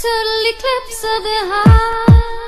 Total eclipse of the heart.